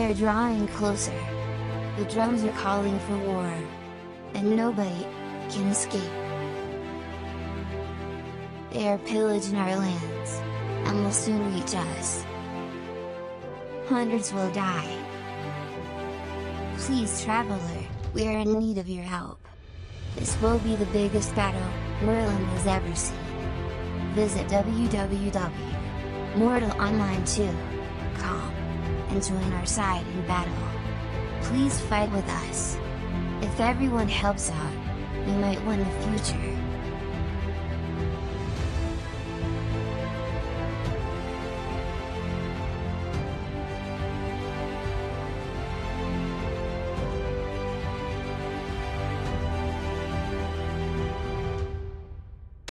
They're drawing closer. The drums are calling for war. And nobody can escape. They are pillaging our lands, and will soon reach us. Hundreds will die. Please traveler, we are in need of your help. This will be the biggest battle Myrland has ever seen. Visit www.mortalonline2.com and join our side in battle. Please fight with us. If everyone helps out, we might win the future.